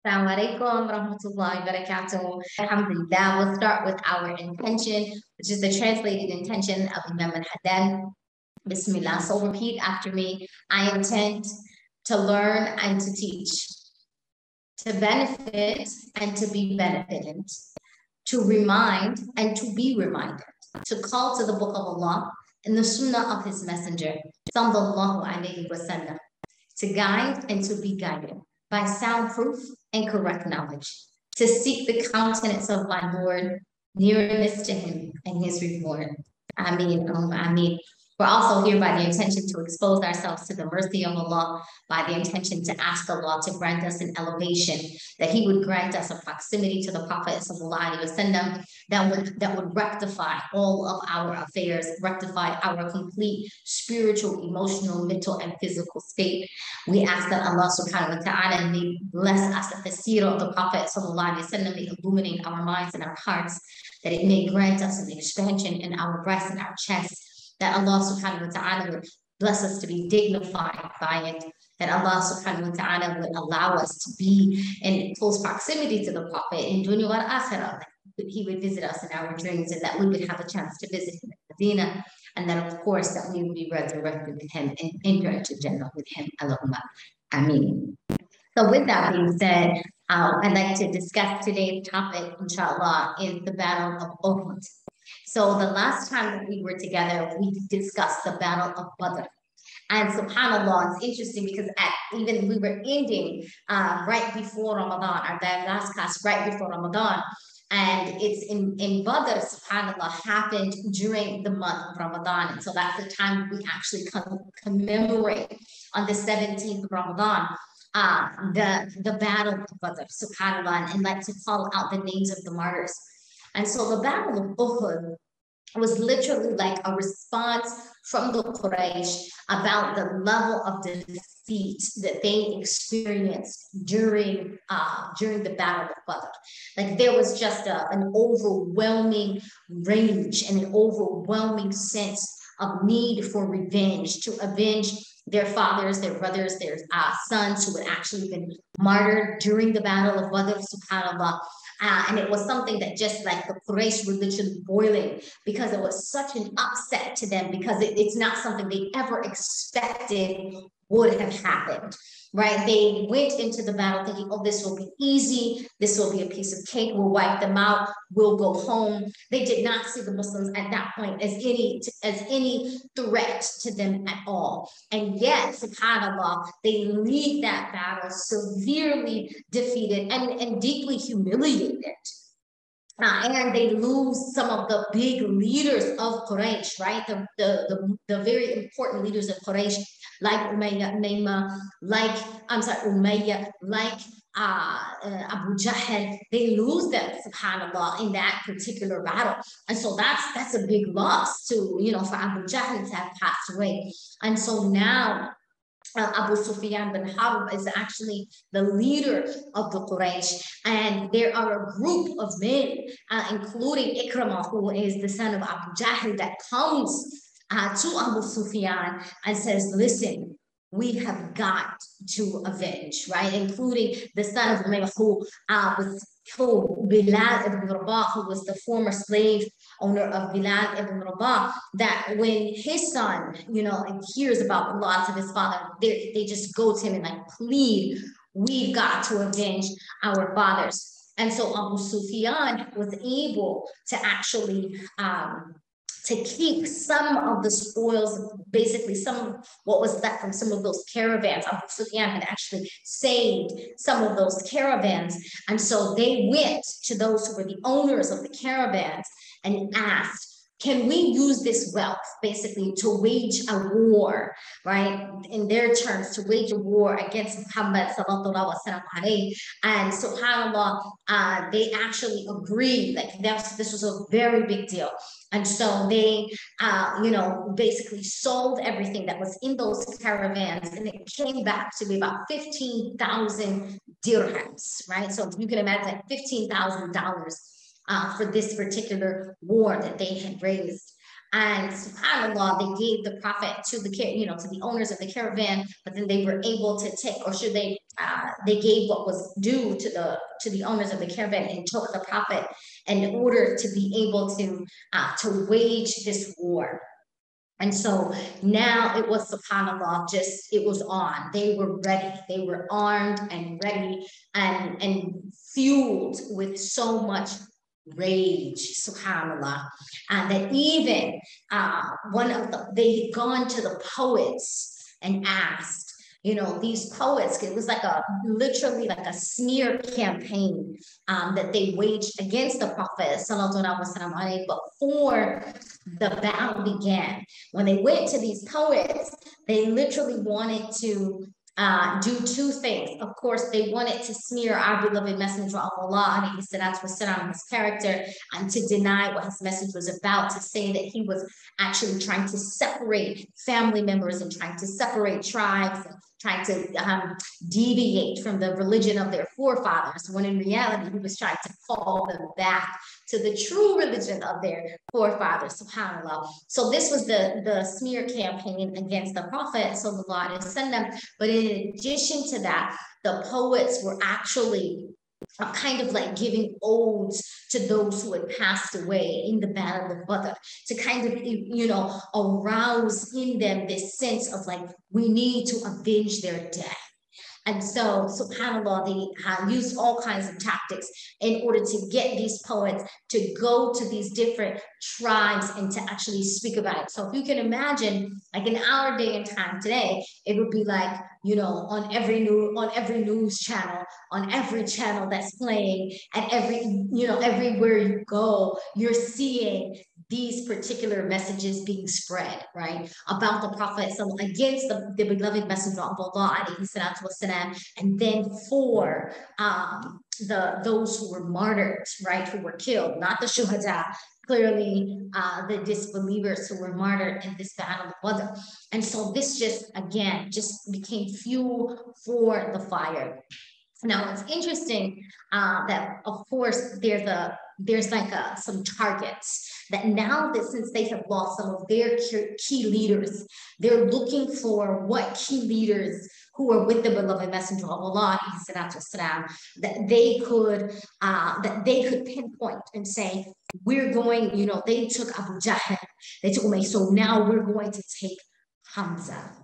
Assalamu alaikum warahmatullahi wabarakatuh. Alhamdulillah. We'll start with our intention, which is the translated intention of Imam al-Haddad. Bismillah. So repeat after me. I intend to learn and to teach, to benefit and to be benefited, to remind and to be reminded, to call to the book of Allah and the sunnah of his messenger, sallallahu alayhi wasallam, to guide and to be guided by soundproof and correct knowledge, to seek the countenance of my Lord, nearness to him and his reward. I mean, um, I mean, we're also here by the intention to expose ourselves to the mercy of Allah, by the intention to ask Allah to grant us an elevation, that He would grant us a proximity to the Prophet وسلم, that would that would rectify all of our affairs, rectify our complete spiritual, emotional, mental, and physical state. We ask that Allah subhanahu wa ta'ala may bless us that the seerah of the Prophet وسلم, may illuminate our minds and our hearts, that it may grant us an expansion in our breasts and our chests that Allah subhanahu wa ta'ala would bless us to be dignified by it, that Allah subhanahu wa ta'ala would allow us to be in close proximity to the Prophet in dunya wal akhirah. He would visit us in our dreams and that we would have a chance to visit him in Medina. And then, of course, that we would be resurrected with him and enter into Jannah with him. Allahumma ameen. So with that being said, uh, I'd like to discuss today's topic, inshallah, is the Battle of Uhud. So the last time that we were together, we discussed the Battle of Badr. And subhanAllah, it's interesting because at, even we were ending uh, right before Ramadan, our last class right before Ramadan. And it's in, in Badr, subhanAllah, happened during the month of Ramadan. And so that's the time we actually commemorate on the 17th of Ramadan uh, the, the battle of Badr, subhanAllah, and like to call out the names of the martyrs. And so the Battle of Uhud was literally like a response from the Quraysh about the level of defeat that they experienced during uh, during the Battle of Badr. Like there was just a, an overwhelming rage and an overwhelming sense of need for revenge to avenge their fathers, their brothers, their uh, sons who had actually been martyred during the Battle of Badr, subhanAllah. Uh, and it was something that just like the Quraysh were literally boiling because it was such an upset to them because it, it's not something they ever expected would have happened right? They went into the battle thinking, oh, this will be easy. This will be a piece of cake. We'll wipe them out. We'll go home. They did not see the Muslims at that point as any, as any threat to them at all. And yet, subhanAllah, they leave that battle severely defeated and, and deeply humiliated. Uh, and they lose some of the big leaders of Quraysh, right? The, the, the, the very important leaders of Quraysh, like Umayyah, Naima, like, I'm sorry, Umayyah, like uh, uh, Abu Jahl, they lose them, subhanAllah, in that particular battle. And so that's that's a big loss to, you know, for Abu Jahl to have passed away. And so now uh, Abu Sufyan bin Harb is actually the leader of the Quraysh. And there are a group of men, uh, including Ikramah, who is the son of Abu Jahl, that comes uh, to Abu Sufyan and says, listen, we have got to avenge, right? Including the son of Umayyah, who uh, was who Bilal ibn Rabah, who was the former slave owner of Bilal ibn Rabah, that when his son, you know, hears about the loss of his father, they, they just go to him and like plead, we've got to avenge our fathers. And so Abu Sufyan was able to actually um, to keep some of the spoils, basically some what was left from some of those caravans. Abu Sufyan had actually saved some of those caravans. And so they went to those who were the owners of the caravans and asked, can we use this wealth basically to wage a war, right? In their terms, to wage a war against Muhammad sallallahu alaihi And subhanAllah, uh, they actually agreed, like that's, this was a very big deal. And so they, uh, you know, basically sold everything that was in those caravans and it came back to be about 15,000 dirhams, right? So you can imagine like $15,000 uh, for this particular war that they had raised. And subhanAllah, they gave the Prophet to the you know to the owners of the caravan, but then they were able to take, or should they uh, they gave what was due to the to the owners of the caravan and took the Prophet in order to be able to uh, to wage this war. And so now it was subhanAllah, just it was on. They were ready, they were armed and ready and, and fueled with so much rage, subhanAllah. And that even uh, one of the, they had gone to the poets and asked, you know, these poets, it was like a literally like a smear campaign um, that they waged against the Prophet, wasallam, before the battle began. When they went to these poets, they literally wanted to uh, do two things. Of course, they wanted to smear our beloved messenger of Allah, and he said salatu wasalam, his character, and to deny what his message was about, to say that he was actually trying to separate family members and trying to separate tribes and trying to um, deviate from the religion of their forefathers, when in reality, he was trying to call them back to the true religion of their forefathers, subhanAllah. So this was the, the smear campaign against the Prophet, So, the Lord sallallahu alaihi wasallam. But in addition to that, the poets were actually uh, kind of like giving odes to those who had passed away in the battle of Badr to kind of you know arouse in them this sense of like we need to avenge their death and so, subhanAllah, they uh, used all kinds of tactics in order to get these poets to go to these different tribes and to actually speak about it. So if you can imagine, like in our day and time today, it would be like, you know, on every new on every news channel, on every channel that's playing, and every, you know, everywhere you go, you're seeing these particular messages being spread, right, about the Prophet so against the, the beloved messenger of Allah, والسلام, and then for um, the those who were martyred, right, who were killed, not the shuhada, clearly uh, the disbelievers who were martyred in this battle of Badr. And so this just, again, just became fuel for the fire. Now it's interesting uh, that, of course, there's a there's like a, some targets that now that since they have lost some of their key leaders, they're looking for what key leaders who are with the beloved messenger of Allah, that they could uh, that they could pinpoint and say, we're going, you know, they took Abu Jahl, they took me, so now we're going to take Hamza.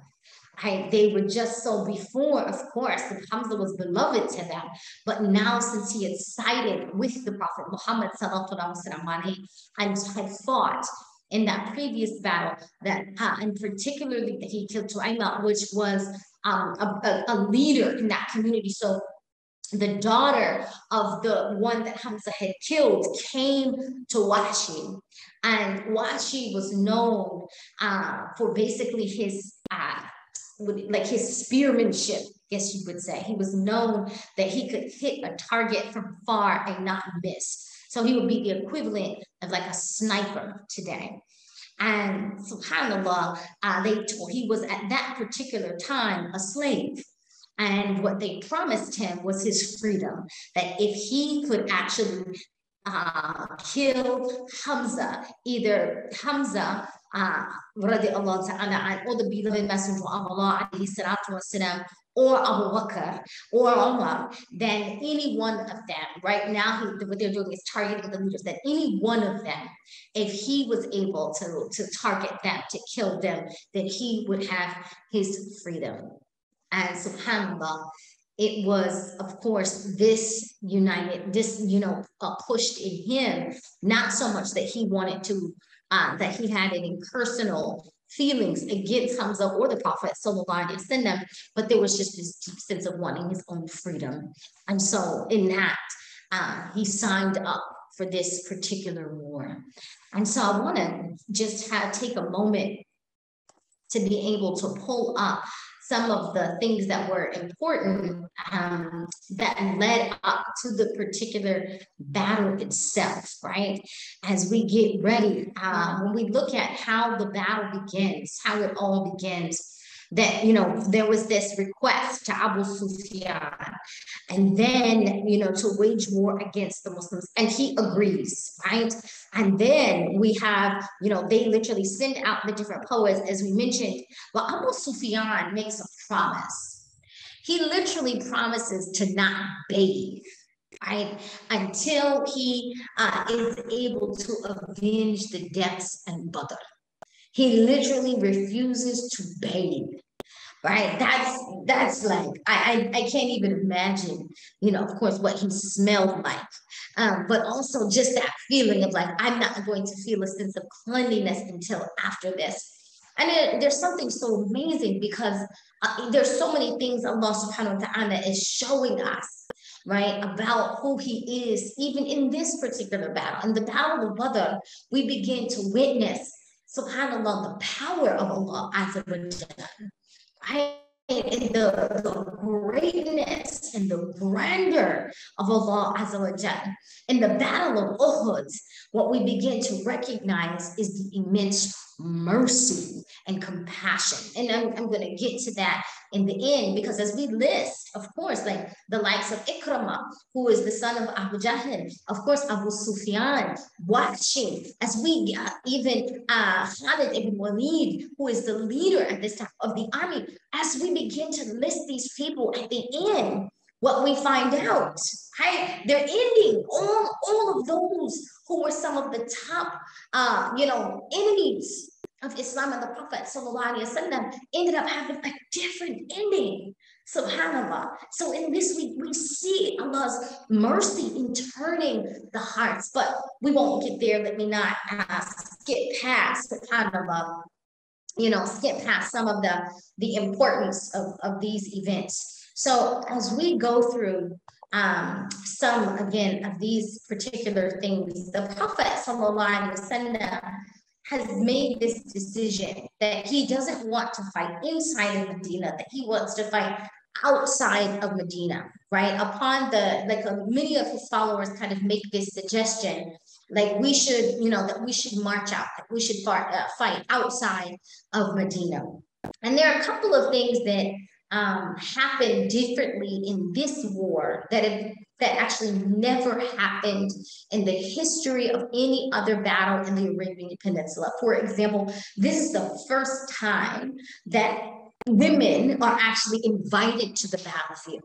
They were just so before, of course, the Hamza was beloved to them. But now, since he had sided with the Prophet Muhammad وسلم, and had fought in that previous battle, that uh, and particularly that he killed Tuaima, which was um, a, a leader in that community. So the daughter of the one that Hamza had killed came to Wahshi. And Wahshi was known uh, for basically his uh, like his spearmanship, guess you would say. He was known that he could hit a target from far and not miss. So he would be the equivalent of like a sniper today. And subhanAllah, uh, they told he was at that particular time a slave. And what they promised him was his freedom, that if he could actually uh, kill Hamza, either Hamza uh, radiallahu ta'ala or the beloved messenger of Allah alayhi salatu wasalam, or Abu Bakr or Umar, then any one of them, right now, what they're doing is targeting the leaders, that any one of them, if he was able to, to target them, to kill them, then he would have his freedom. And subhanAllah, it was, of course, this united, this, you know, uh, pushed in him, not so much that he wanted to uh, that he had any personal feelings against Hamza or the Prophet وسلم, but there was just this deep sense of wanting his own freedom. And so in that, uh, he signed up for this particular war. And so I want to just have, take a moment to be able to pull up some of the things that were important um, that led up to the particular battle itself, right? As we get ready, um, when we look at how the battle begins, how it all begins, that you know there was this request to Abu Sufyan. And then you know to wage war against the Muslims. And he agrees right? And then we have you know they literally send out the different poets as we mentioned. But Abu Sufyan makes a promise. He literally promises to not bathe right? Until he uh, is able to avenge the deaths and Badr he literally refuses to bathe. Right. That's that's like I, I I can't even imagine, you know, of course, what he smelled like. Um, but also just that feeling of like, I'm not going to feel a sense of cleanliness until after this. And it, there's something so amazing because uh, there's so many things Allah subhanahu wa ta'ala is showing us right, about who he is, even in this particular battle. In the battle of Badr, we begin to witness subhanAllah, the power of Allah Azza wa Right? And the, the greatness and the grandeur of Allah Azza wa In the battle of Uhud, what we begin to recognize is the immense mercy and compassion. And I'm, I'm going to get to that in the end because as we list, of course, like the likes of Ikrama, who is the son of Abu Jahl, of course, Abu Sufyan, watching as we uh, even uh, Khalid ibn Walid, who is the leader at this time of the army, as we begin to list these people at the end, what we find out, right? They're ending all, all of those who were some of the top, uh, you know, enemies of Islam and the Prophet وسلم, ended up having a different ending. Subhanallah. So in this we, we see Allah's mercy in turning the hearts, but we won't get there. Let me not uh, skip past subhanallah, you know, skip past some of the, the importance of, of these events. So as we go through um, some, again, of these particular things, the Prophet sallallahu wasallam has made this decision that he doesn't want to fight inside of Medina, that he wants to fight outside of Medina, right? Upon the, like uh, many of his followers kind of make this suggestion, like we should, you know, that we should march out, that we should fight, uh, fight outside of Medina. And there are a couple of things that um, happened differently in this war that have, that actually never happened in the history of any other battle in the Arabian Peninsula. For example, this is the first time that women are actually invited to the battlefield.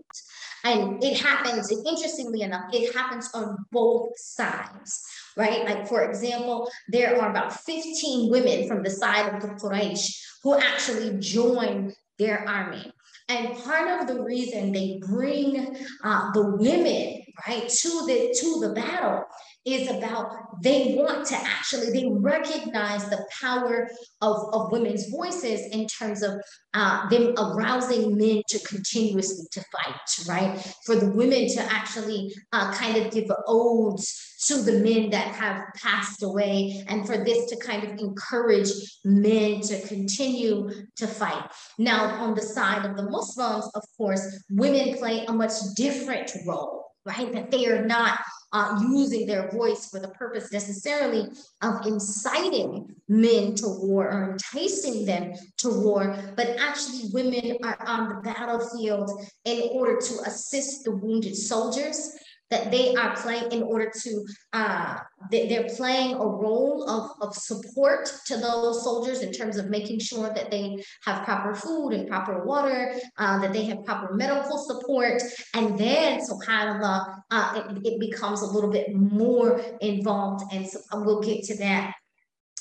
And it happens, interestingly enough, it happens on both sides, right? Like, for example, there are about 15 women from the side of the Quraysh who actually join their army. And part of the reason they bring uh, the women right to the to the battle is about they want to actually they recognize the power of, of women's voices in terms of uh, them arousing men to continuously to fight right? For the women to actually uh, kind of give odes to the men that have passed away and for this to kind of encourage men to continue to fight. Now, on the side of the Muslims, of course, women play a much different role, right? That they are not uh, using their voice for the purpose necessarily of inciting men to war or enticing them to war, but actually women are on the battlefield in order to assist the wounded soldiers that they are playing in order to uh, they, are playing a role of, of support to those soldiers in terms of making sure that they have proper food and proper water uh, that they have proper medical support. And then subhanallah uh, it, it becomes a little bit more involved and so we'll get to that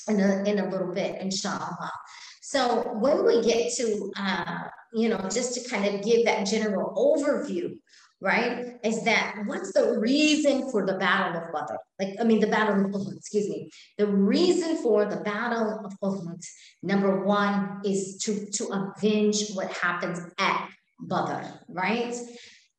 in a, in a little bit inshallah. So when we get to uh, you know just to kind of give that general overview right? Is that what's the reason for the Battle of Badr? Like, I mean, the Battle of Uhud, excuse me. The reason for the Battle of Uhud, number one, is to, to avenge what happens at Badr, right?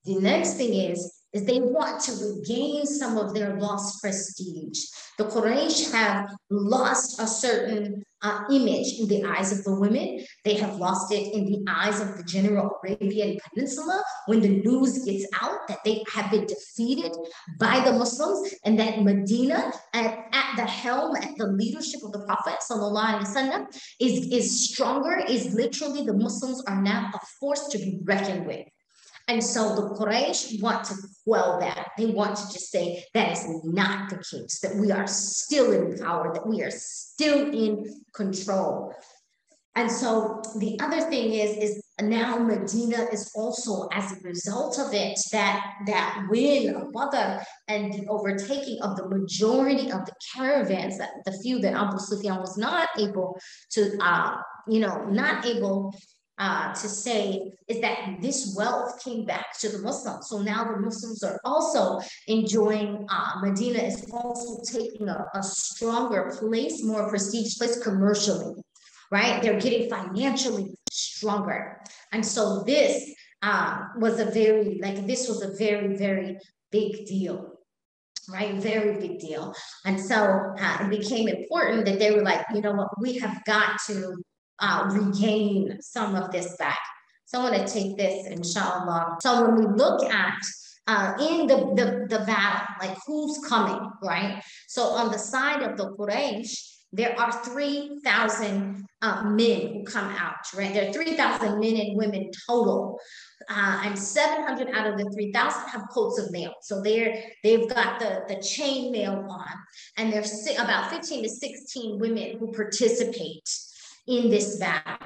The next thing is, is they want to regain some of their lost prestige. The Quraysh have lost a certain uh, image in the eyes of the women. They have lost it in the eyes of the general Arabian Peninsula when the news gets out that they have been defeated by the Muslims and that Medina at, at the helm, at the leadership of the Prophet وسلم, is, is stronger, is literally the Muslims are now a force to be reckoned with. And so the Quraysh want to quell that. They want to just say that is not the case, that we are still in power, that we are still in control. And so the other thing is, is now Medina is also as a result of it, that that win of Badr and the overtaking of the majority of the caravans, that the few that Abu Sufyan was not able to, uh, you know, not able uh, to say is that this wealth came back to the Muslims. So now the Muslims are also enjoying, uh, Medina is also taking a, a stronger place, more prestigious place commercially, right? They're getting financially stronger. And so this uh, was a very, like this was a very, very big deal right? Very big deal. And so uh, it became important that they were like, you know what, we have got to uh, regain some of this back. So I want to take this, inshallah. So when we look at uh, in the, the, the battle, like who's coming, right? So on the side of the Quraysh, there are 3,000 uh, men who come out, right? There are 3,000 men and women total. Uh, and 700 out of the 3,000 have coats of mail. So they're, they've got the, the chain mail on. And there's about 15 to 16 women who participate in this battle.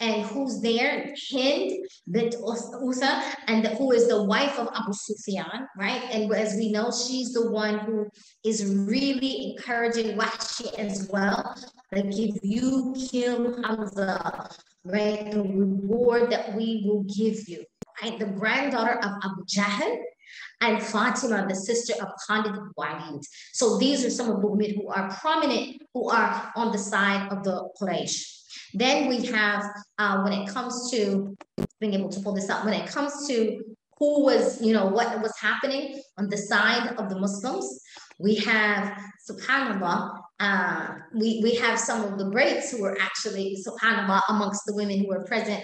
And who's there? Hind bint Utbah, and who is the wife of Abu Sufyan, right? And as we know, she's the one who is really encouraging Wahshi as well. Like if you kill Hamza, right, the reward that we will give you. Right? The granddaughter of Abu Jahl, and Fatima, the sister of Khalid Walid. So these are some of the women who are prominent, who are on the side of the Quraysh. Then we have, uh, when it comes to being able to pull this up, when it comes to who was, you know, what was happening on the side of the Muslims, we have, subhanAllah, uh, we, we have some of the greats who were actually, subhanAllah, amongst the women who were present.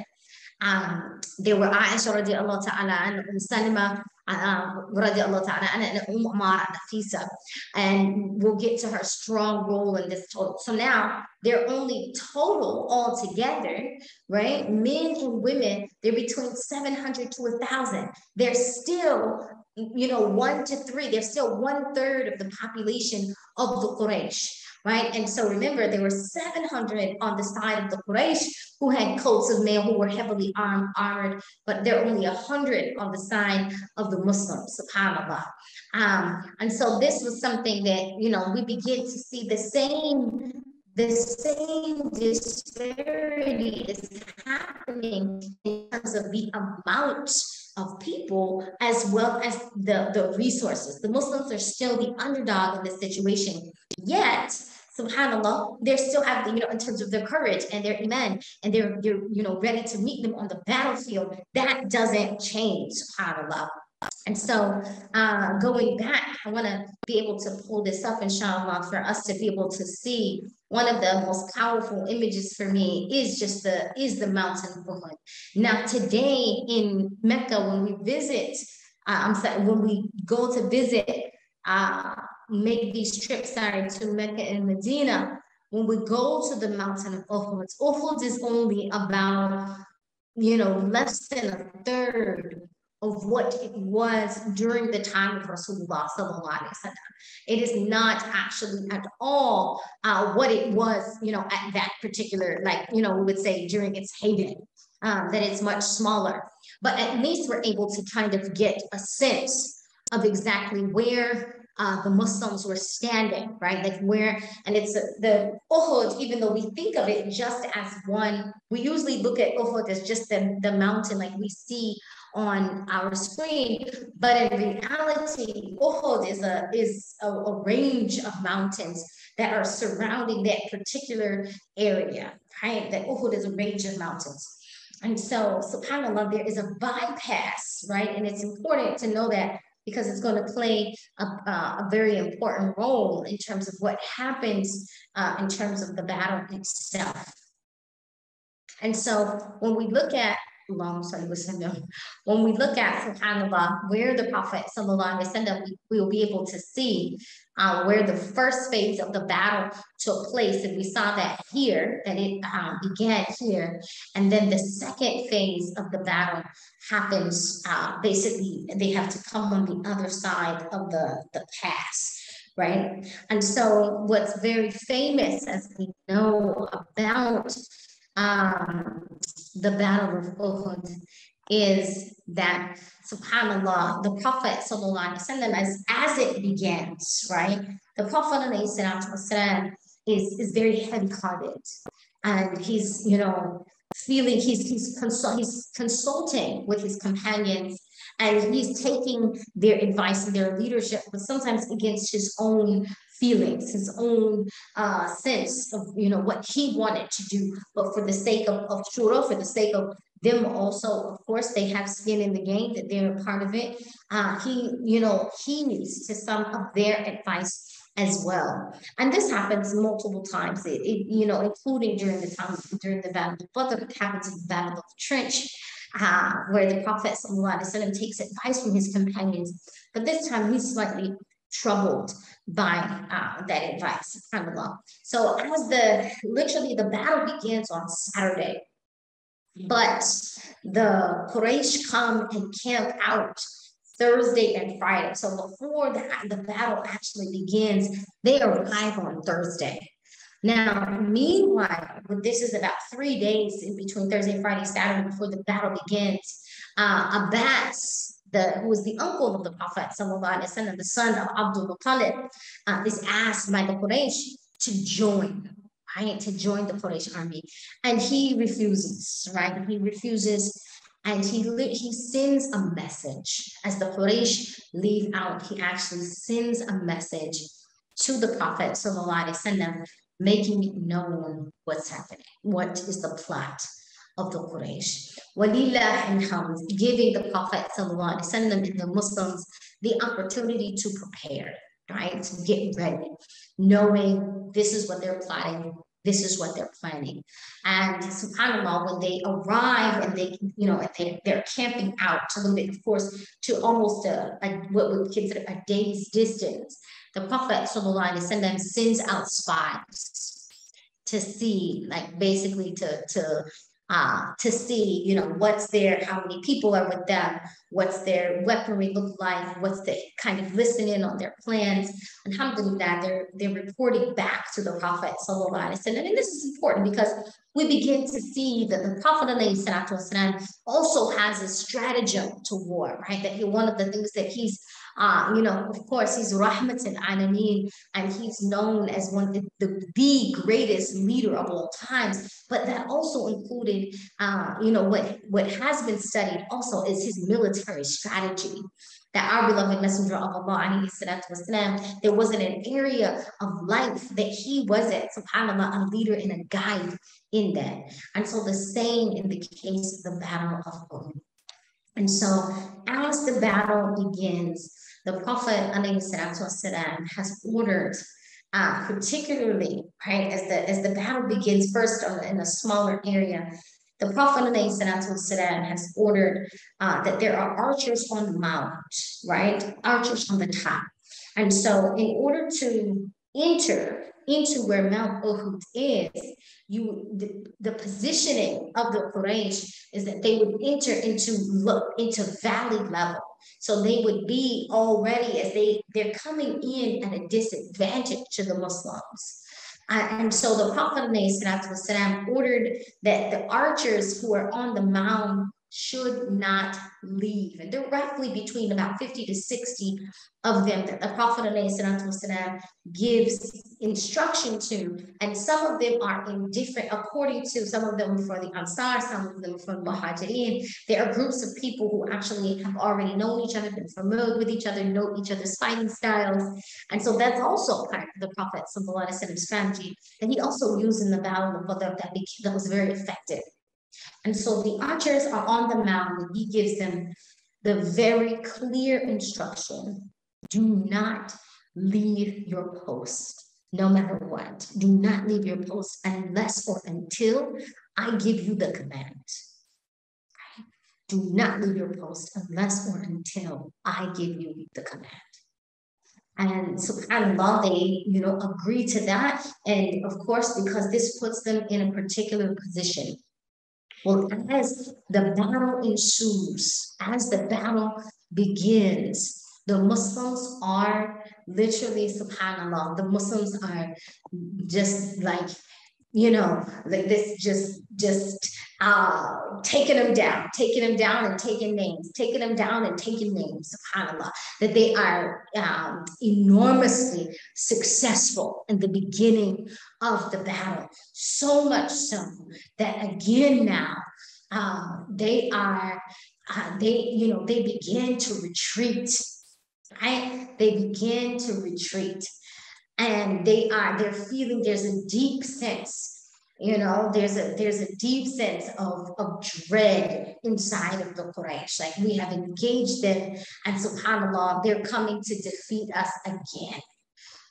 Um, there were Aisha radiallahu ta'ala and Umm Salima um, and we'll get to her strong role in this total. So now they're only total altogether, right? Men and women, they're between 700 to a thousand. They're still, you know, one to three, they're still one third of the population of the Quraysh right? And so remember, there were 700 on the side of the Quraysh who had coats of mail who were heavily armed, armored, but there are only 100 on the side of the Muslims, subhanAllah. Um, and so this was something that, you know, we begin to see the same the same disparity is happening in terms of the amount of people as well as the, the resources. The Muslims are still the underdog in this situation, yet subhanallah they're still have you know in terms of their courage and their iman and they're they're you know ready to meet them on the battlefield that doesn't change subhanallah and so uh, going back, I want to be able to pull this up, inshallah, for us to be able to see one of the most powerful images for me is just the is the mountain Uhud. Now today in Mecca, when we visit, uh, I'm sorry, when we go to visit uh, make these trips sorry, to Mecca and Medina, when we go to the mountain of Uhud, Uhud is only about, you know, less than a third of what it was during the time of Rasulullah It is not actually at all uh, what it was, you know, at that particular, like, you know, we would say during its heyday, um, that it's much smaller. But at least we're able to kind of get a sense of exactly where uh, the Muslims were standing, right? Like where, and it's the Uhud, even though we think of it just as one, we usually look at Uhud as just the, the mountain like we see on our screen, but in reality, Uhud is a, is a, a range of mountains that are surrounding that particular area, right? That Uhud is a range of mountains. And so, subhanAllah, there is a bypass, right? And it's important to know that because it's going to play a, a very important role in terms of what happens uh, in terms of the battle itself. And so when we look at when we look at subhanAllah, where the Prophet sallallahu alaihi wasallam, we, we will be able to see uh, where the first phase of the battle took place. And we saw that here, that it um, began here. And then the second phase of the battle happens, uh, basically, they have to come on the other side of the, the pass right? And so what's very famous, as we know about um, the Battle of Uhud is that subhanallah the prophet sallallahu wasallam as as it begins right? The prophet wasallam is is very heavy-hearted. And he's you know feeling he's he's, he's consulting with his companions. And he's taking their advice and their leadership but sometimes against his own feelings, his own uh, sense of you know what he wanted to do, but for the sake of, of shura, for the sake of them also, of course, they have skin in the game that they're a part of it. Uh, he, you know, he needs to some of their advice as well. And this happens multiple times, it, it, you know, including during the time during the battle of Badr, happens in the battle of the trench, uh, where the Prophet takes advice from his companions. But this time he's slightly troubled by uh, that advice. So as the, literally the battle begins on Saturday, but the Quraysh come and camp out Thursday and Friday. So before the, the battle actually begins, they arrive on Thursday. Now, meanwhile, this is about three days in between Thursday, Friday, Saturday before the battle begins. Uh, Abbas, the, who was the uncle of the Prophet, وسلم, the son of Abdul Muttalib, uh, is asked by the Quraysh to join, right? To join the Quraysh army. And he refuses, right? He refuses and he, he sends a message. As the Quraysh leave out, he actually sends a message to the Prophet, وسلم, making known what's happening, what is the plot of the Quraysh. Walillah hamd, giving the Prophet وسلم, and the Muslims the opportunity to prepare, right? To get ready, knowing this is what they're plotting, this is what they're planning. And subhanAllah, when they arrive and they, you know, they, they're camping out a little bit, of course, to almost a, a what we consider a day's distance, the Prophet وسلم, sends out spies to see, like basically to, to uh, to see, you know, what's there, how many people are with them, what's their weaponry look like, what's the kind of listening on their plans. Alhamdulillah, they're, they're reporting back to the Prophet Sallallahu And this is important because we begin to see that the Prophet والسلام, also has a stratagem to war, right? That he, one of the things that he's uh, you know, of course, he's Rahmat al-Alamin, and he's known as one of the, the, the, greatest leader of all times. But that also included, uh, you know, what, what has been studied also is his military strategy that our beloved messenger of Allah, والسلام, there wasn't an area of life that he wasn't, subhanAllah, a leader and a guide in that. And so the same in the case of the battle of Uhud. And so as the battle begins, the Prophet والسلام, has ordered, uh, particularly right as the as the battle begins first in a smaller area, the Prophet والسلام, has ordered uh, that there are archers on the mount, right? Archers on the top. And so in order to enter into where Mount Uhud is, you the, the positioning of the Quraysh is that they would enter into look into valley level. So they would be already as they they're coming in at a disadvantage to the Muslims. Uh, and so the Prophet ﷺ ordered that the archers who are on the mound should not leave. And they're roughly between about 50 to 60 of them that the Prophet ﷺ gives instruction to. And some of them are in different, according to some of them for the Ansar, some of them from Muhajirin. There are groups of people who actually have already known each other, been familiar with each other, know each other's fighting styles. And so that's also part of the Prophet ﷺ strategy that he also used in the Battle of Badr that was very effective. And so the archers are on the mound he gives them the very clear instruction do not leave your post no matter what. Do not leave your post unless or until I give you the command. Do not leave your post unless or until I give you the command. And subhanAllah, they, you know, agree to that. And of course, because this puts them in a particular position. Well, as the battle ensues, as the battle begins, the Muslims are literally, subhanAllah, the Muslims are just like you know, like this just just uh taking them down, taking them down and taking names, taking them down and taking names, subhanAllah, that they are um, enormously successful in the beginning of the battle. So much so that again now uh, they are uh, they you know they begin to retreat right they begin to retreat and they are they're feeling there's a deep sense you know there's a there's a deep sense of of dread inside of the Quraysh. Like we have engaged them and subhanallah they're coming to defeat us again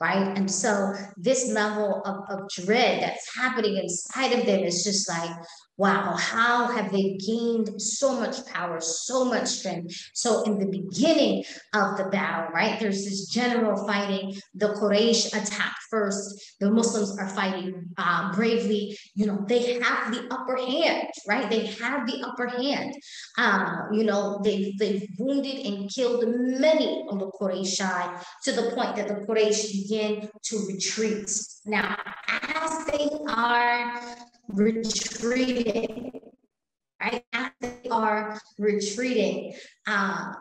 right? And so this level of, of dread that's happening inside of them is just like wow, how have they gained so much power, so much strength? So in the beginning of the battle, right, there's this general fighting. The Quraysh attack first. The Muslims are fighting uh, bravely. You know, they have the upper hand, right? They have the upper hand. Uh, you know, they, they've wounded and killed many of the Quraysh to the point that the Quraysh begin to retreat. Now, as they are retreating, right? As they are retreating, uh,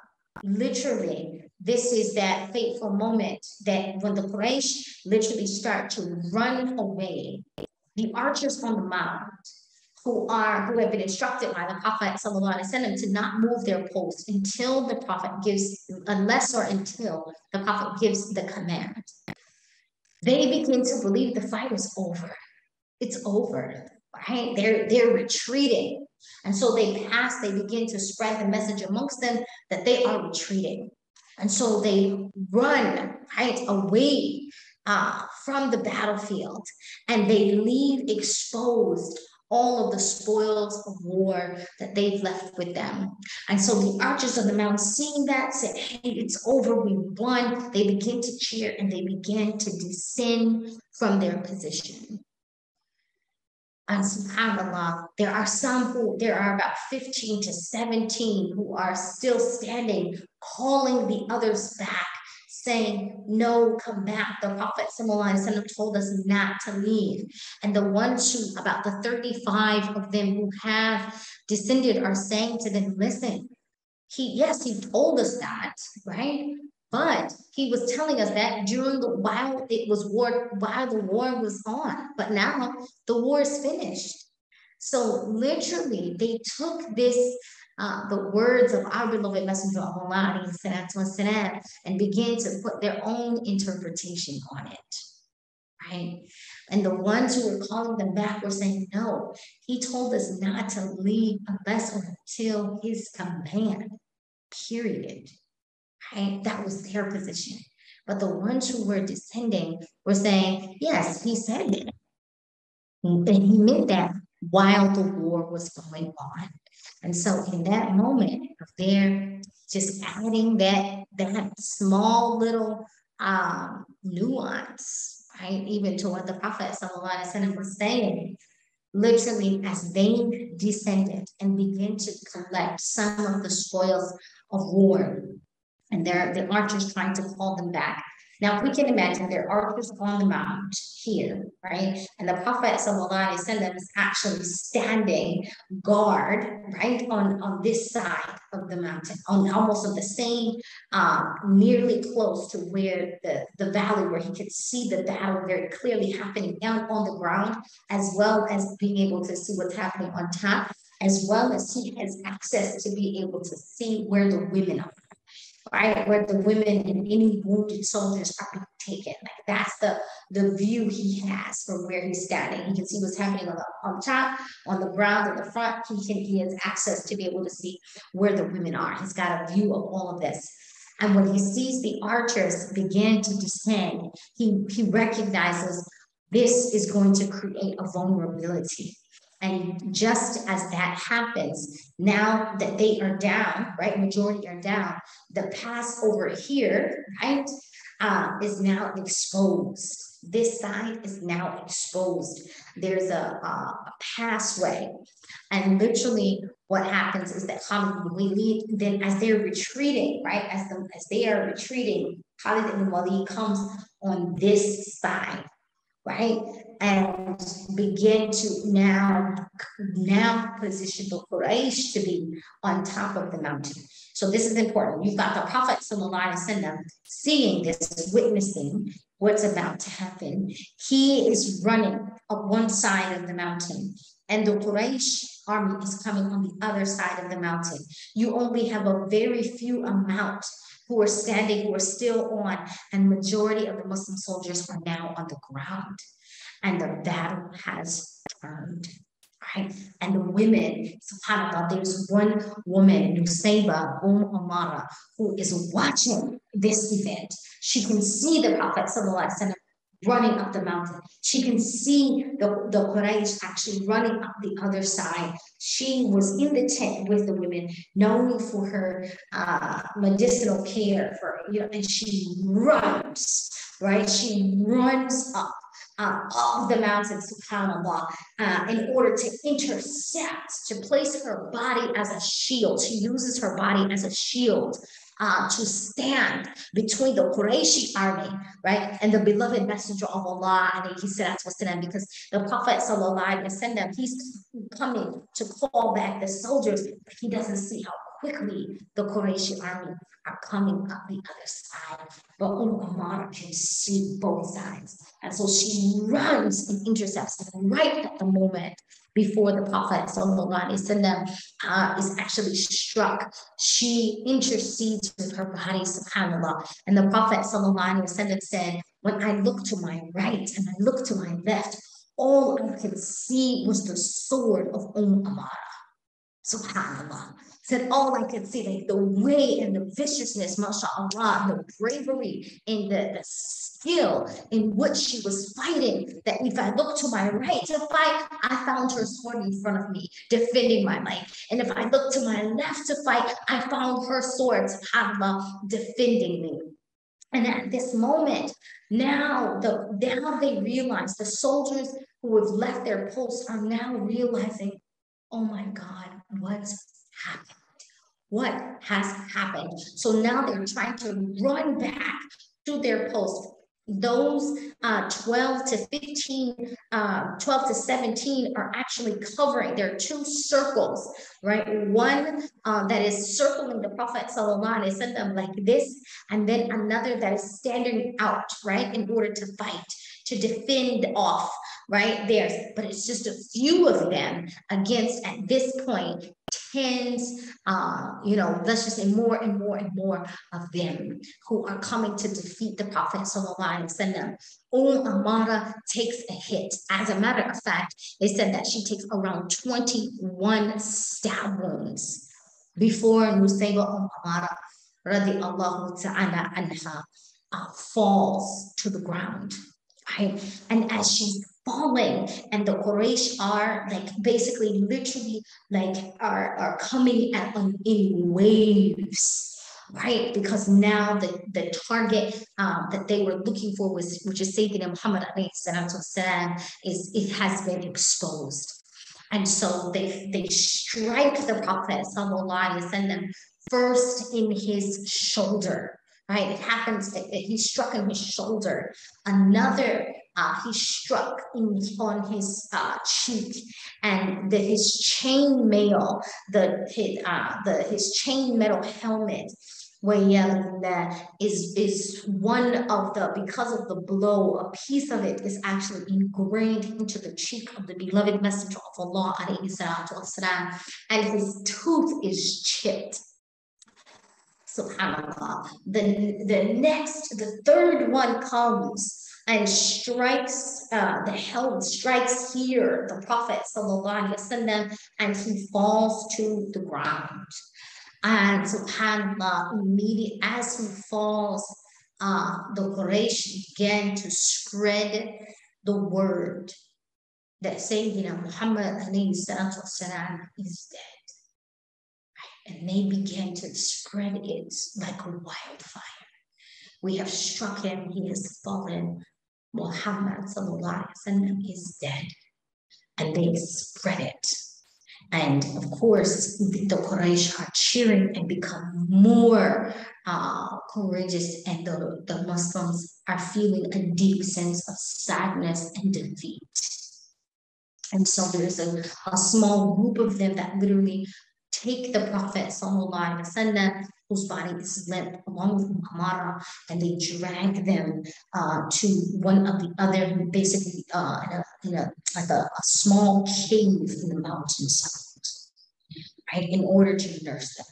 literally, this is that fateful moment that when the Quraysh literally start to run away, the archers on the mount who are who have been instructed by the Prophet وسلم, to not move their post until the Prophet gives, unless or until the Prophet gives the command. They begin to believe the fight is over. It's over right? They're they're retreating. And so they pass, they begin to spread the message amongst them that they are retreating. And so they run right away uh, from the battlefield and they leave exposed all of the spoils of war that they've left with them. And so the archers of the mount, seeing that, said, Hey, it's over, we won. They begin to cheer and they begin to descend from their position. And subhanAllah, there are some who, there are about 15 to 17 who are still standing, calling the others back, saying, No, come back. The Prophet told us not to leave. And the ones who, about the 35 of them who have descended, are saying to them, Listen, he, yes, he told us that, right? But he was telling us that during the while it was war, while the war was on. But now the war is finished. So literally, they took this uh, the words of our beloved Messenger of Allah والسلام, and began to put their own interpretation on it. Right? And the ones who were calling them back were saying, No, he told us not to leave unless or until his command, period right? That was their position. But the ones who were descending were saying, yes, he said that. And he meant that while the war was going on. And so in that moment of their just adding that that small little um, nuance, right? Even to what the Prophet ﷺ was saying, literally as they descended and began to collect some of the spoils of war, and they're the archers trying to call them back. Now, we can imagine there are archers on the mount here, right? And the Prophet وسلم, is actually standing guard, right, on, on this side of the mountain, on almost of the same, um, nearly close to where the, the valley where he could see the battle very clearly happening down on the ground, as well as being able to see what's happening on top, as well as he has access to be able to see where the women are right? Where the women and any wounded soldiers are being taken. Like that's the the view he has from where he's standing. He can see what's happening on the on top, on the ground, in the front. He can he has access to be able to see where the women are. He's got a view of all of this. And when he sees the archers begin to descend, he, he recognizes this is going to create a vulnerability. And just as that happens, now that they are down, right, majority are down, the pass over here, right, uh, is now exposed. This side is now exposed. There's a, a passway. And literally what happens is that Khalid ibn then as they're retreating, right, as, the, as they are retreating, Khalid ibn Walid comes on this side, right? And begin to now, now position the Quraysh to be on top of the mountain. So this is important. You've got the Prophet Wasallam seeing this, witnessing what's about to happen. He is running up one side of the mountain and the Quraysh army is coming on the other side of the mountain. You only have a very few amount who are standing, who are still on, and majority of the Muslim soldiers are now on the ground. And the battle has turned. Right? And the women, subhanAllah, there's one woman, Nusayba Umm Amara, who is watching this event. She can see the Prophet running up the mountain. She can see the, the Quraysh actually running up the other side. She was in the tent with the women, known for her uh, medicinal care, for you know, and she runs, right? She runs up uh, up the mountain, subhanAllah, uh, in order to intercept, to place her body as a shield. She uses her body as a shield uh, to stand between the Qurayshi army, right, and the beloved messenger of Allah, wasalam, because the Prophet wasallam, he's coming to call back the soldiers, but he doesn't see how quickly the Qurayshi army are coming up the other side. But Umm can see both sides. And so she runs and intercepts right at the moment before the Prophet وسلم, uh, is actually struck. She intercedes with her body, subhanAllah. And the Prophet وسلم, said, When I look to my right and I look to my left, all I could see was the sword of Umm Amara. Subhanallah. Said all I could see, like the way and the viciousness, mashallah, the bravery and the, the skill in which she was fighting. That if I look to my right to fight, I found her sword in front of me, defending my life. And if I look to my left to fight, I found her sword, subhanAllah, defending me. And at this moment, now the now they realize the soldiers who have left their posts are now realizing, oh my God, what's happened? What has happened? So now they're trying to run back to their post. Those uh, 12 to 15, uh, 12 to 17 are actually covering. There are two circles, right? One uh, that is circling the Prophet Sallallahu Alaihi Wasallam like this, and then another that is standing out, right, in order to fight, to defend off right? There's, but it's just a few of them against at this point tens, uh, you know, let's just say more and more and more of them who are coming to defeat the Prophet Sallallahu. Umm Amara takes a hit. As a matter of fact, they said that she takes around 21 stab wounds before Nusayba Umm Amara radiallahu ta'ala anha uh, falls to the ground. Right? And as she's falling and the Quraysh are like basically literally like are, are coming at them in waves right? Because now the, the target um, that they were looking for was, which is Sayyidina Muhammad والسلام, is it has been exposed. And so they they strike the Prophet وسلم, first in his shoulder, right? It happens, it, it, he struck in his shoulder. Another uh, he struck in, on his uh, cheek, and the, his chain mail, the his, uh, the his chain metal helmet, is is one of the because of the blow, a piece of it is actually ingrained into the cheek of the beloved messenger of Allah, and his tooth is chipped. subhanallah. The, the next, the third one comes and strikes, uh, the hell strikes here, the Prophet وسلم, and he falls to the ground. And subhanAllah, immediately as he falls, uh, the Quraysh began to spread the word that Sayyidina Muhammad is dead. And they began to spread it like a wildfire. We have struck him, he has fallen. Muhammad is dead. And they spread it. And of course, the Quraysh are cheering and become more uh, courageous, and the, the Muslims are feeling a deep sense of sadness and defeat. And so there's a, a small group of them that literally take the Prophet وسلم, whose body is limp along with Umamara, and they drag them uh, to one of the other, basically uh, in, a, in a, like a, a small cave in the mountainside, right, in order to nurse them.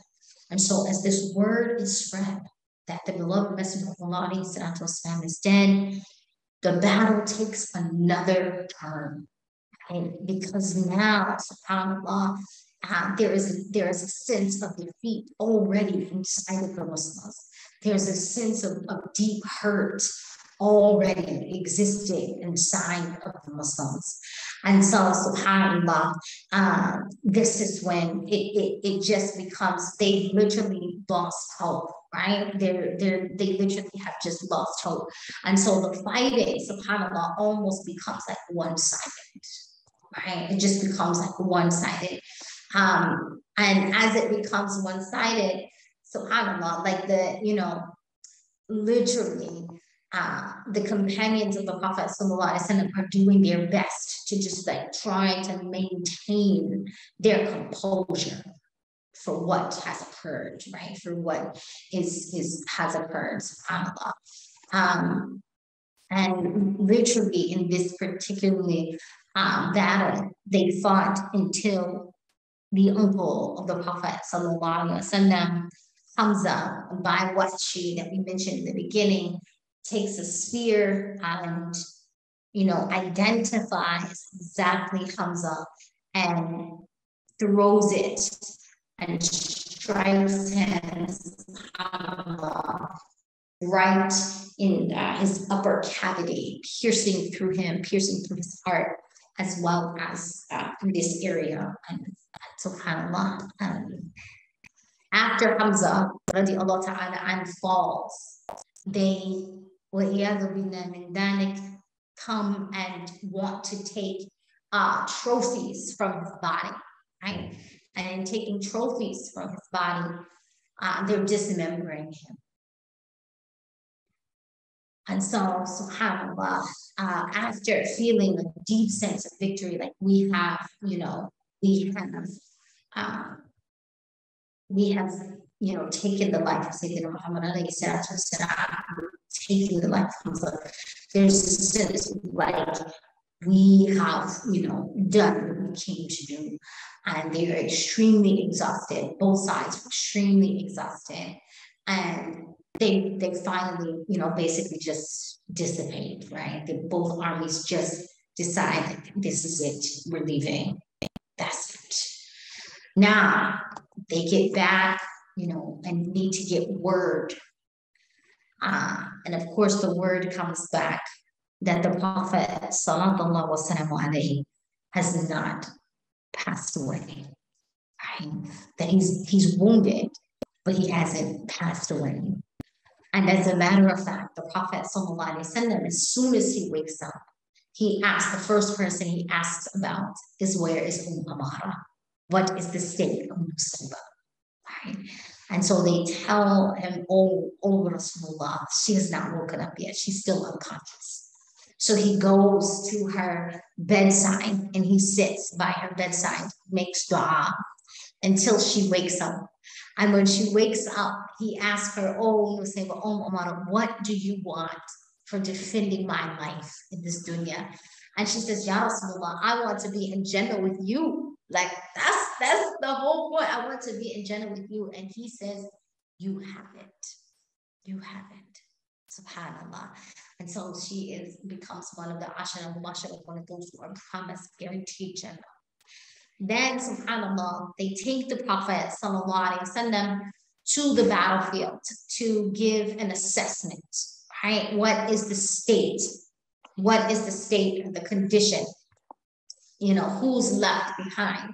And so as this word is spread, that the beloved Messenger of Allah والسلام, is dead, the battle takes another turn. Right? Because now, subhanAllah, uh, there is there is a sense of defeat already inside of the Muslims. There's a sense of, of deep hurt already existing inside of the Muslims. And so, subhanAllah, uh, this is when it, it, it just becomes, they literally lost hope, right? They're, they're, they literally have just lost hope. And so the fighting, subhanAllah, almost becomes like one-sided, right? It just becomes like one-sided. Um, and as it becomes one-sided, subhanAllah, like the, you know, literally uh, the companions of the Prophet are doing their best to just like try to maintain their composure for what has occurred, right? For what is is has occurred, subhanAllah. Um, and literally in this particularly uh, battle, they fought until the uncle of the Prophet Wasallam, Hamza, by Wahshi that we mentioned in the beginning, takes a spear and you know identifies exactly Hamza and throws it and strikes him right in uh, his upper cavity, piercing through him, piercing through his heart, as well as uh, through this area. And subhanAllah. Um, after Hamza, radiallahu ta'ala, and falls, they come and want to take uh, trophies from his body, right? And in taking trophies from his body, uh, they're dismembering him. And so, subhanAllah, uh, after feeling a deep sense of victory, like we have, you know, we have, uh, we have you know, taken the life of Sayyidina Muhammad alayhi salatu taking the life of Hamza. There's a sense like we have, you know, done what we came to do. And they are extremely exhausted. Both sides extremely exhausted. And they they finally, you know, basically just dissipate, right? They, both armies just decide this is it, we're leaving. That's it. Now they get back you know, and need to get word. Uh, and of course, the word comes back that the Prophet وسلم, has not passed away. Right? That he's he's wounded, but he hasn't passed away. And as a matter of fact, the Prophet وسلم, as soon as he wakes up, he asks, the first person he asks about is where is Umm Amara? What is the state of Nusayba? Right? And so they tell him, oh, oh Rasulullah, she has not woken up yet. She's still unconscious. So he goes to her bedside and he sits by her bedside, makes dua until she wakes up and when she wakes up, he asks her, Oh, Nusayba, Oh, Umar, what do you want for defending my life in this dunya? And she says, Ya Rasulullah, I want to be in Jannah with you. Like that's that's the whole point. I want to be in Jannah with you. And he says, you have it. You have it. Subhanallah. And so she is becomes one of the Ashara Mubashara, one of those who are promised guaranteed Jannah. Then, subhanAllah, they take the Prophet وسلم, to the battlefield to give an assessment, right? What is the state? What is the state of the condition? You know, who's left behind?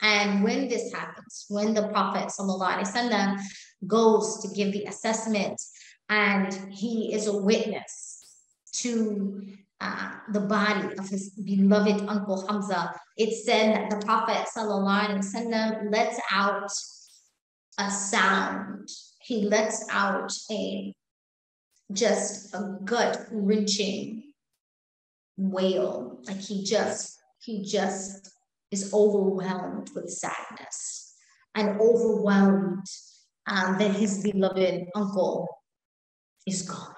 And when this happens, when the Prophet وسلم, goes to give the assessment and he is a witness to uh, the body of his beloved uncle Hamza, it said that the Prophet وسلم, lets out a sound. He lets out a just a gut wrenching wail. Like he just, he just is overwhelmed with sadness and overwhelmed um, that his beloved uncle is gone,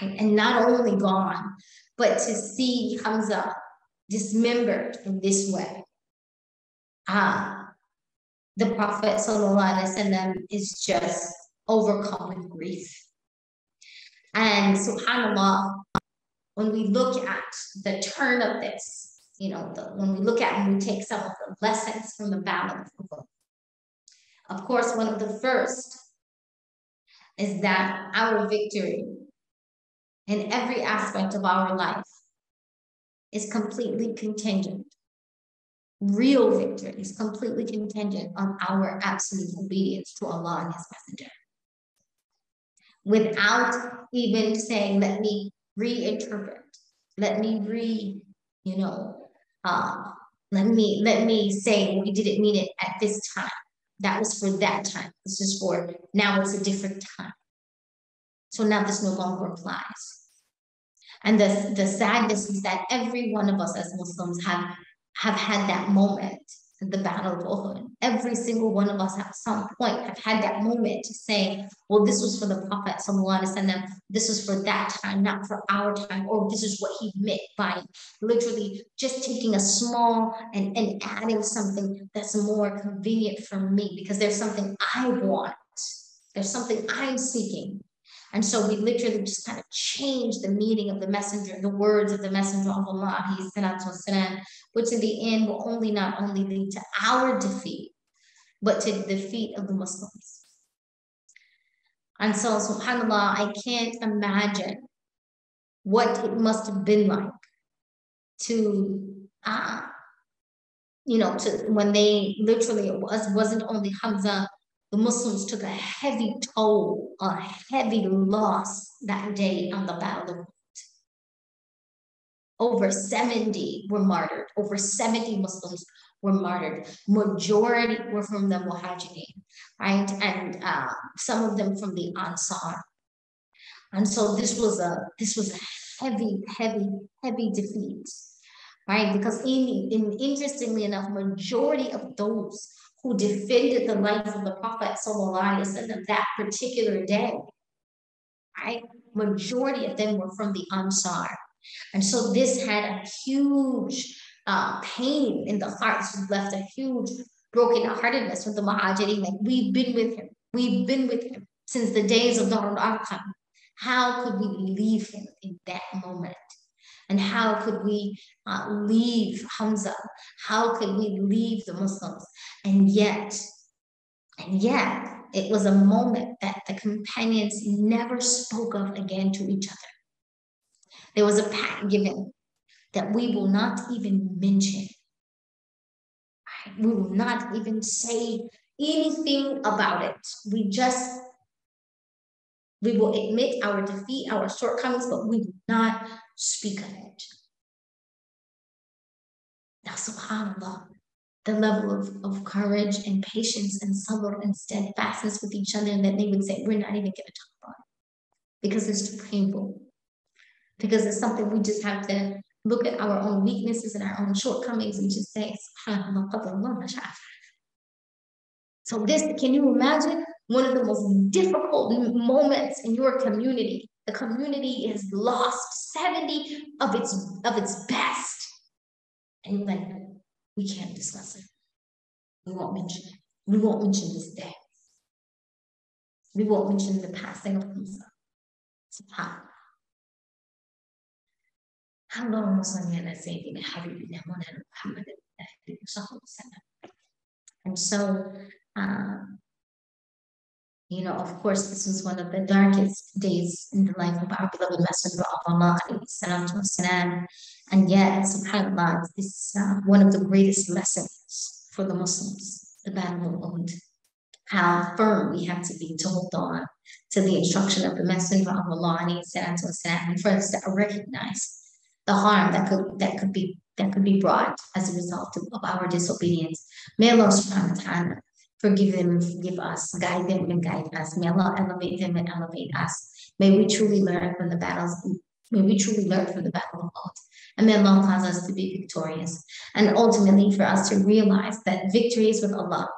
right? And not only gone, but to see Hamza dismembered in this way. Uh, the Prophet وسلم, is just overcome with grief. And subhanAllah, when we look at the turn of this, you know, the, when we look at and we take some of the lessons from the battle of Uhud, of course, one of the first is that our victory in every aspect of our life is completely contingent. Real victory is completely contingent on our absolute obedience to Allah and His Messenger. Without even saying, let me reinterpret, let me re, you know, uh, let me let me say we didn't mean it at this time. That was for that time. This is for now it's a different time. So now this no longer applies. And the, the sadness is that every one of us as Muslims have, have had that moment the Battle of Uhud. Every single one of us at some point have had that moment to say, well, this was for the Prophet them. this was for that time, not for our time, or this is what he meant by literally just taking a small and, and adding something that's more convenient for me because there's something I want. There's something I'm seeking. And so we literally just kind of changed the meaning of the messenger, the words of the messenger of Allah, which in the end will only not only lead to our defeat, but to the defeat of the Muslims. And so, subhanAllah, I can't imagine what it must have been like to, uh, you know, to when they literally, it was, wasn't only Hamza the Muslims took a heavy toll, a heavy loss that day on the Battle of Over 70 were martyred. Over 70 Muslims were martyred. Majority were from the Muhajirin, right? And uh, some of them from the Ansar. And so this was a this was a heavy, heavy, heavy defeat, right? Because in, in interestingly enough, majority of those who defended the life of the Prophet وسلم, that particular day. Right? Majority of them were from the Ansar. And so this had a huge uh, pain in the hearts, left a huge broken heartedness with the Muhajirin. Like, we've been with him. We've been with him since the days of Darul Arqam. How could we leave him in that moment? And how could we uh, leave Hamza? How could we leave the Muslims? And yet, and yet, it was a moment that the companions never spoke of again to each other. There was a pact given that we will not even mention. We will not even say anything about it. We just, we will admit our defeat, our shortcomings, but we will not speak of it. Now, subhanAllah, the level of, of courage and patience and sabr and steadfastness with each other that they would say, we're not even going to talk about it because it's too painful. Because it's something we just have to look at our own weaknesses and our own shortcomings and just say, subhanAllah, so this, can you imagine one of the most difficult moments in your community the community has lost 70 of its of its best. And you're like, we can't discuss it. We won't mention it. We won't mention this day. we won't mention the passing of Musa. SubhanAllah. اللهم صل على سيدنا حبيبنا مولانا محمد وصحبه وسلم. And so, uh, you know, of course, this was one of the darkest days in the life of our beloved Messenger of Allah, والسلام. and yet, subhanAllah, this is uh, one of the greatest lessons for the Muslims, the Battle of Uhud. How firm we have to be to hold on to the instruction of the Messenger of Allah, والسلام, and for us to recognize the harm that could that could be that could be brought as a result of, of our disobedience. May Allah subhanahu wa ta'ala Forgive them and forgive us. Guide them and guide us. May Allah elevate them and elevate us. May we truly learn from the battles. May we truly learn from the battle of Uhud. And may Allah cause us to be victorious. And ultimately for us to realize that victory is with Allah.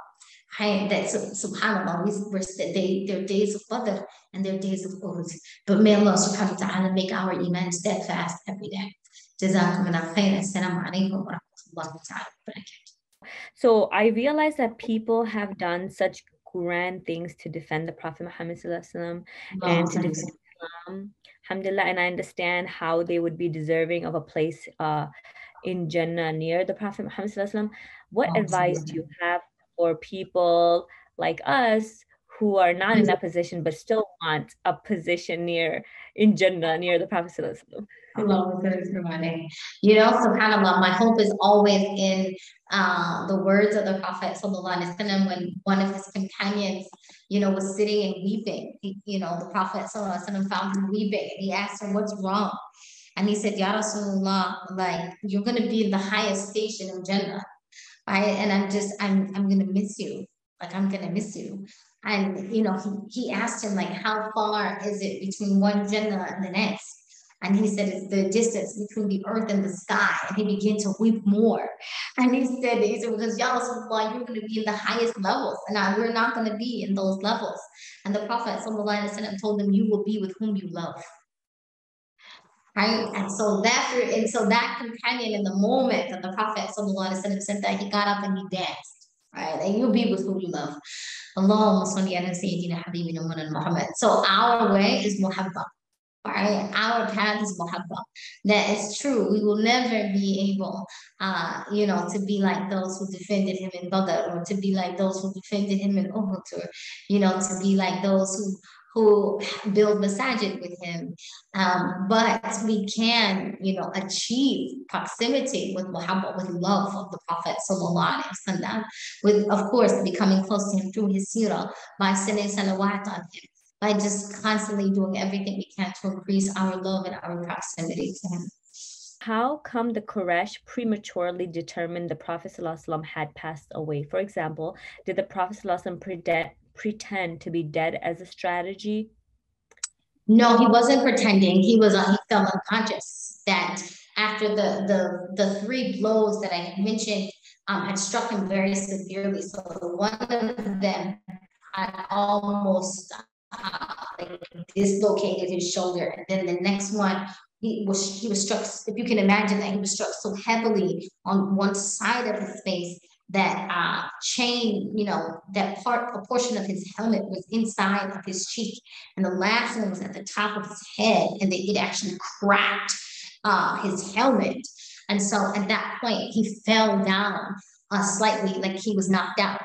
That subhanAllah, we, we're, they, they're days of Badr and their days of Uhud. But may Allah subhanahu wa ta'ala make our iman steadfast every day. So I realize that people have done such grand things to defend the Prophet Muhammad and to defend Islam. Alhamdulillah, and I understand how they would be deserving of a place uh, in Jannah near the Prophet Muhammad. What advice do you have for people like us who are not in that position but still want a position near in Jannah near the Prophet. Muhammad? You know, subhanAllah, my hope is always in uh, the words of the Prophet وسلم, when one of his companions, you know, was sitting and weeping. He, you know, the Prophet وسلم, found him weeping and he asked him, What's wrong? And he said, Ya Rasulullah, like you're gonna be in the highest station in Jannah. Right? And I'm just I'm I'm gonna miss you. Like I'm gonna miss you. And you know, he, he asked him like, how far is it between one Jannah and the next? And he said, it's the distance between the earth and the sky. And he began to weep more. And he said, he said, because Ya Rasulullah, you're going to be in the highest levels. And I, we're not going to be in those levels. And the Prophet ﷺ told him, you will be with whom you love. Right? And so that and so that companion in the moment that the Prophet ﷺ said that, he got up and he danced right? And you'll be with who you love. Allahumma salli ala Sayyidina Habibina Muhammad. So our way is muhabba. Our path is muhabba. That is true. We will never be able, uh, you know, to be like those who defended him in Badr or to be like those who defended him in Uhud or, you know, to be like those who who build masajid with him. Um, but we can, you know, achieve proximity with Muhammad, with love of the Prophet sallallahu alaihi wasallam, with, of course, becoming close to him through his seerah, by sending salawat on him, by just constantly doing everything we can to increase our love and our proximity to him. How come the Quraysh prematurely determined the Prophet ﷺ had passed away? For example, did the Prophet ﷺ pretend to be dead as a strategy? No, he wasn't pretending. He was uh, he felt unconscious that after the the the three blows that I mentioned um, had struck him very severely. So one of them had almost like dislocated his shoulder, and then the next one he was he was struck. If you can imagine that he was struck so heavily on one side of his face that uh, chain, you know, that part, a portion of his helmet was inside of his cheek, and the last one was at the top of his head, and they, it actually cracked uh, his helmet. And so at that point, he fell down uh, slightly, like he was knocked out.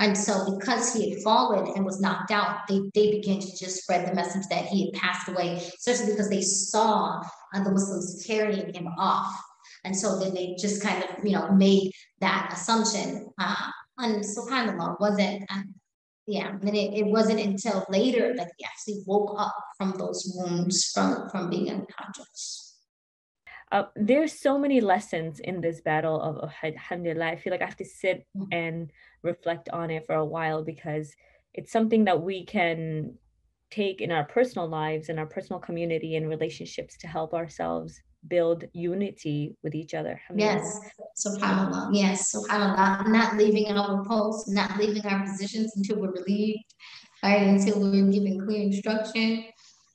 And so because he had fallen and was knocked out, they, they began to just spread the message that he had passed away, especially because they saw uh, the Muslims carrying him off. And so then they just kind of, you know, made that assumption. Uh, and subhanAllah, wasn't, uh, yeah, and it, it wasn't until later that he actually woke up from those wounds from, from being unconscious. Uh, there's so many lessons in this battle of alhamdulillah i feel like i have to sit mm-hmm. and reflect on it for a while because it's something that we can take in our personal lives and our personal community and relationships to help ourselves build unity with each other. Yes, subhanAllah. Yes, subhanAllah. Not leaving our posts, not leaving our positions until we're relieved, right? Until we're given clear instruction.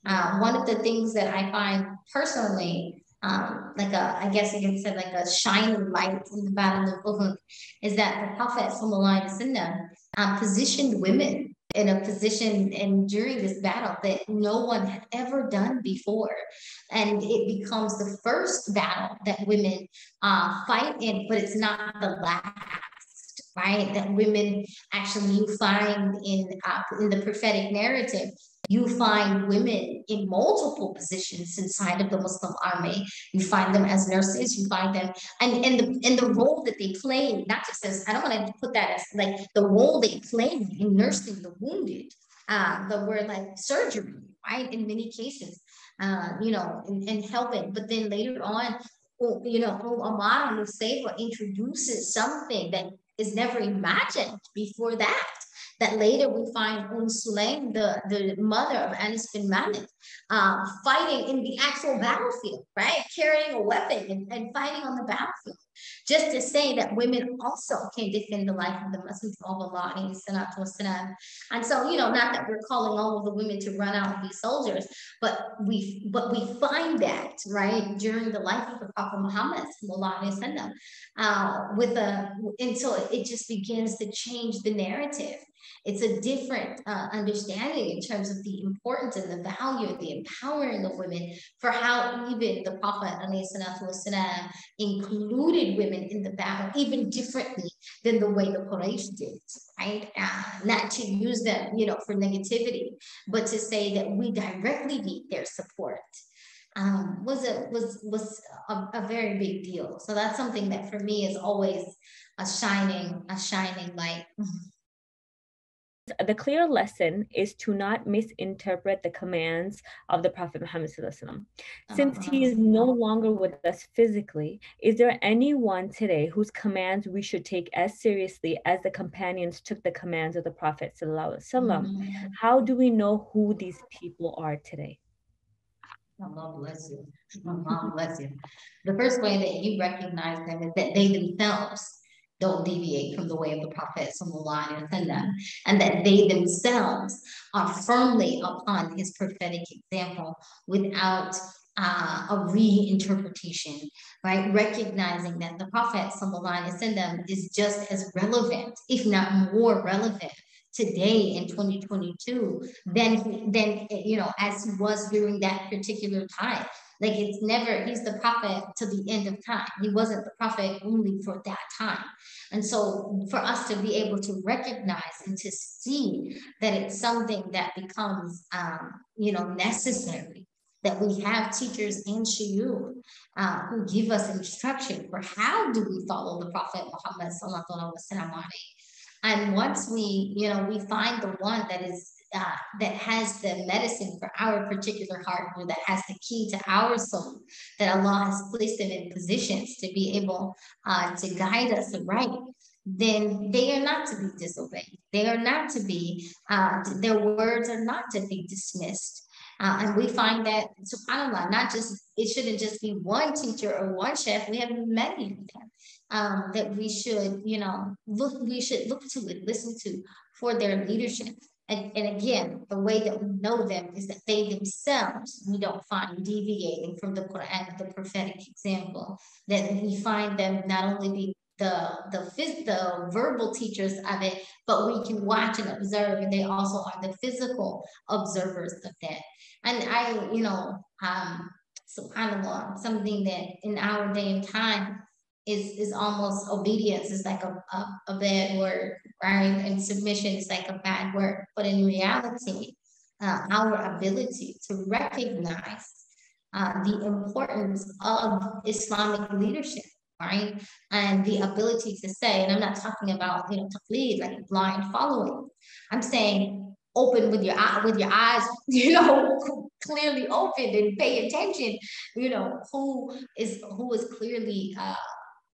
Uh, one of the things that I find personally, um, like a, I guess you can say like a shining light in the battle of Uhud, is that the Prophet Sallallahu uh, positioned women in a position and during this battle that no one had ever done before. And it becomes the first battle that women uh, fight in, but it's not the last, right? That women actually you find in uh, in the prophetic narrative you find women in multiple positions inside of the Muslim army. You find them as nurses, you find them, and, and the and the role that they play, not just as I don't want to put that as like the role they play in nursing the wounded, uh, the word like surgery, right? In many cases, uh, you know, and, and helping. But then later on, you know, Omar Nusayba introduces something that is never imagined before that that later we find Umm Sulaim, the, the mother of Anas bin Malik, uh, fighting in the actual battlefield, right? Carrying a weapon and, and fighting on the battlefield. Just to say that women also can defend the life of the Messenger of Allah. And so, you know, not that we're calling all of the women to run out and be soldiers, but we but we find that, right, during the life of the Prophet Muhammad, uh, with a until it just begins to change the narrative it's a different uh, understanding in terms of the importance and the value of the empowering of women for how even the Prophet والسلام, included women in the battle even differently than the way the Quraysh did, right? Uh, not to use them, you know, for negativity, but to say that we directly need their support. Um, was a was was a, a very big deal. So that's something that for me is always a shining a shining light. The clear lesson is to not misinterpret the commands of the Prophet Muhammad. Since he is no longer with us physically, is there anyone today whose commands we should take as seriously as the companions took the commands of the Prophet? Mm-hmm. How do we know who these people are today? Allah bless you. Allah bless you. The first way that you recognize them is that they themselves don't deviate from the way of the Prophet وسلم, and that they themselves are firmly upon his prophetic example without uh, a reinterpretation, right? Recognizing that the Prophet وسلم, is just as relevant, if not more relevant, today in 2022 than than you know as he was during that particular time like it's never, he's the prophet to the end of time. He wasn't the prophet only for that time. And so for us to be able to recognize and to see that it's something that becomes, um, you know, necessary that we have teachers in shuyukh uh, who give us instruction for how do we follow the Prophet Muhammad. And once we, you know, we find the one that is uh, that has the medicine for our particular heart or that has the key to our soul, that Allah has placed them in positions to be able uh, to guide us right, then they are not to be disobeyed. They are not to be, uh, their words are not to be dismissed. Uh, and we find that, subhanAllah, not just, it shouldn't just be one teacher or one shaykh, we have many of them um, that we should, you know, look, we should look to and listen to for their leadership. And, and again, the way that we know them is that they themselves, we don't find deviating from the Quran, the prophetic example, that we find them not only be the the the verbal teachers of it, but we can watch and observe, and they also are the physical observers of that. And I, you know, um, subhanallah, something that in our day and time is is almost obedience is like a, a, a bad word, right? And submission is like a bad word. But in reality, uh, our ability to recognize uh, the importance of Islamic leadership, right? And the ability to say, and I'm not talking about, you know, taqleed, like blind following. I'm saying open with your eye, with your eyes, you know, clearly open and pay attention, you know, who is who is clearly uh,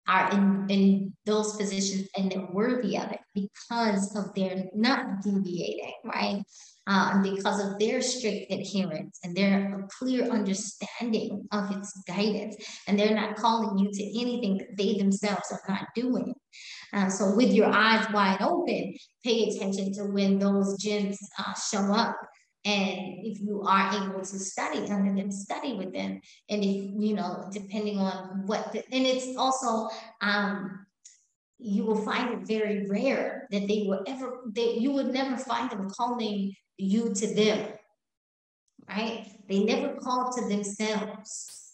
are in, in those positions and they're worthy of it because of their not deviating, right? And because of their strict adherence and their clear understanding of its guidance. And they're not calling you to anything that they themselves are not doing. Uh, so with your eyes wide open, pay attention to when those jinns uh, show up and if you are able to study under them, study with them. And if, you know, depending on what, the, and it's also, um, you will find it very rare that they will ever, that you would never find them calling you to them, right? They never call to themselves.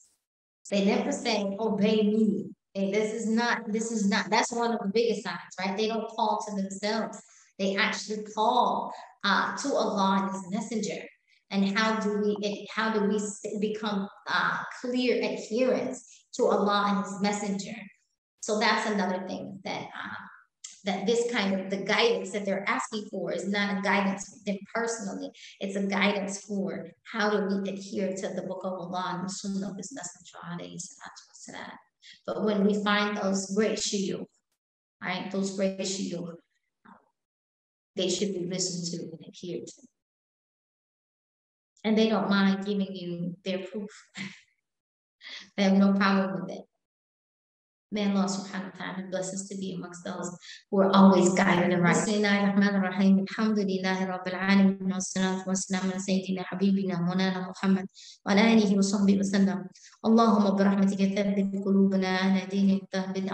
They never say, obey me. And this is not, this is not, that's one of the biggest signs, right? They don't call to themselves. They actually call uh, to Allah and His Messenger. And how do we, how do we become uh, clear adherence to Allah and His Messenger? So that's another thing that uh, that this kind of the guidance that they're asking for is not a guidance for them personally. It's a guidance for how do we adhere to the book of Allah and the Sunnah of His Messenger. But when we find those great shuyukh, right, those great shuyukh, they should be listened to and adhered to. And they don't mind giving you their proof. they have no problem with it. May Allah subhanahu wa ta'ala bless us to be amongst those who are always guided and right. Bismillah ar-Rahman ar-Rahim. Alhamdulillahi Rabbil Alameen. Wa salatu wa salam ala Sayyidina Habibina Mawlana Muhammad. Wa ala alihi wa sahbihi wa sallam. Allahumma ثبت قلوبنا على دينك ثبت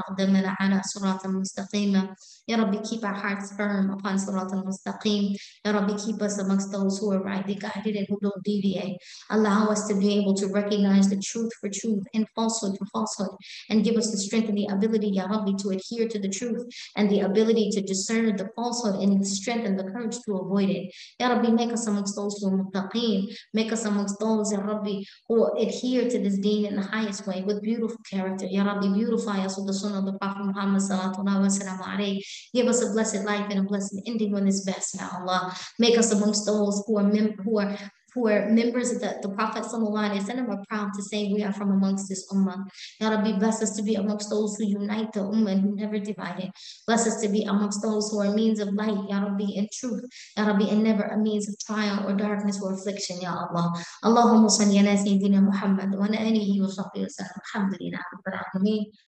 على صراط مستقيم يا رب keep our hearts firm upon صراط المستقيم يا رب keep us amongst those who are rightly guided and who don't deviate allow us to be able to recognize the truth for truth and falsehood for falsehood and give us the strength and the ability, Ya Rabbi, to adhere to the truth and the ability to discern the falsehood and the strength and the courage to avoid it. Ya Rabbi, make us amongst those who are muttaqeen. Make us amongst those, Ya Rabbi, who adhere to this deen in the highest way with beautiful character. Ya Rabbi, beautify us with the sunnah of the Prophet Muhammad sallallahu Give us a blessed life and a blessed ending on this best, Ya Allah. Make us amongst those who are, who are who are members of the, the Prophet Sallallahu are proud to say we are from amongst this ummah. Ya Rabbi, bless us to be amongst those who unite the ummah and who never divide it. Bless us to be amongst those who are means of light, Ya Rabbi, in truth, Ya Rabbi, and never a means of trial or darkness or affliction, Ya Allah. Allahumma salli ala Sayyidina Muhammad wa ala wa sahbihi wa sallam. Alhamdulillah.